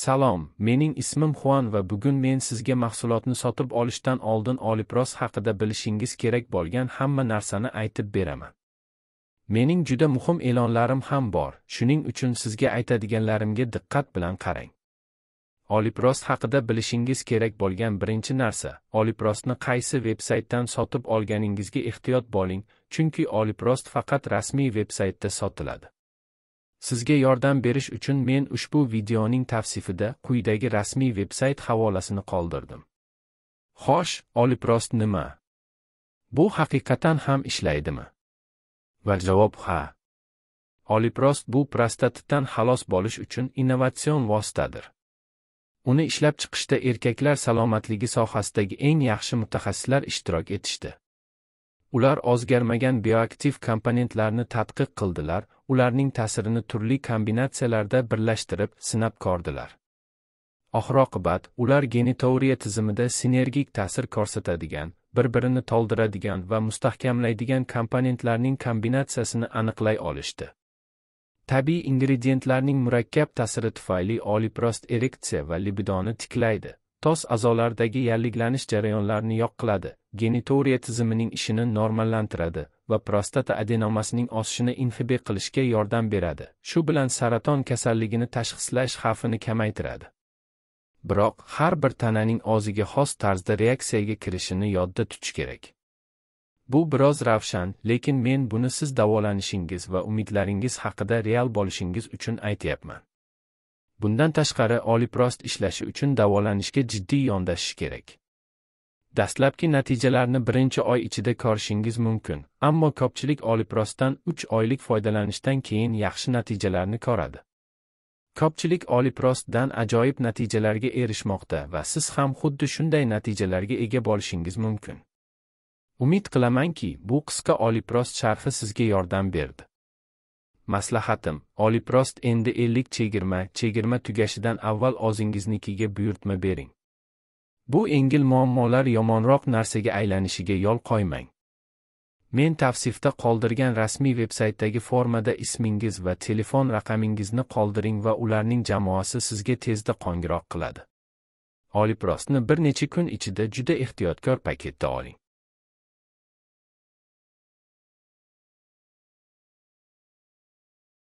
Salom, mening ismim Xuan va bugun men sizga mahsulotni sotib olishdan oldin Olipros haqida bilishingiz kerak bo'lgan hamma narsani aytib beraman. Mening juda muhim e'lonlarim ham bor, shuning uchun sizga aytadiganlarimga diqqat bilan qarang. Oliprost haqida bilishingiz kerak bo'lgan birinchi narsa, Oliprostni qaysi veb-saytdan sotib olganingizga ehtiyot bo'ling, chunki Oliprost faqat rasmiy veb-saytda sotiladi. Sizga yordam berish uchun men ushbu videoning tavsifida quyidagi rasmiy veb-sayt havolasini qoldirdim. Xo'sh, Oliprost nima? Bu haqiqatan ham ishlaydimi? Va javob ha. Oliprost bu prostatitdan xalos bo'lish uchun innovatsion vositadir. Uni ishlab chiqishda erkaklar salomatligi sohasidagi eng yaxshi mutaxassislar ishtirok etishdi. Ular o'zgarmagan bioaktiv komponentlarni tadqiq qildilar, ularning ta'sirini turli kombinatsiyalarda birlashtirib, sinab ko'rdilar. oxiroqibat ular genitouriya tizimida sinergik ta'sir ko'rsatadigan, bir-birini to'ldiradigan va mustahkamlaydigan komponentlarning kombinatsiyasini aniqlay olishdi. Tabiiy ingredientlarning murakkab ta'siri tufayli oliprost ereksiya va libidoni tiklaydi. Tos a'zolardagi yalliglanish jarayonlarini yo'q qiladi, genitoriya tizimining ishini normallantiradi va prostata adenomasining o'sishini inhibe qilishga yordam beradi. Shu bilan saraton kasalligini tashxislash xavfini kamaytiradi. Biroq har bir tananing o'ziga xos tarzda reaksiyaga kirishini yodda tutish kerak. Bu biroz ravshan, lekin men buni siz davolanishingiz va umidlaringiz haqida real bo'lishingiz uchun aytyapman. Bundan tashqari oliprost ishlashi uchun davolanishga jiddiy yondashish kerak. Dastlabki natijalarni birinchi oy ichida ko'rishingiz mumkin, ammo ko'pchilik oliprostdan 3 oylik foydalanishdan keyin yaxshi natijalarni ko'radi. Ko'pchilik oliprostdan ajoyib natijalarga erishmoqda va siz ham xuddi shunday natijalarga ega bo'lishingiz mumkin. Umid qilamanki, bu qisqa oliprost sharhi sizga yordam berdi. Maslahatim, oliprost endi 50 chegirma, chegirma tugashidan avval o'zingiznikiga buyurtma bering. Bu engil muammolar yomonroq narsaga aylanishiga yo'l qo'ymang. Men tavsifda qoldirgan rasmiy veb-saytdagi formada ismingiz va telefon raqamingizni qoldiring va ularning jamoasi sizga tezda qo'ng'iroq qiladi. Oliprostni bir necha kun ichida juda ehtiyotkor paketda oling.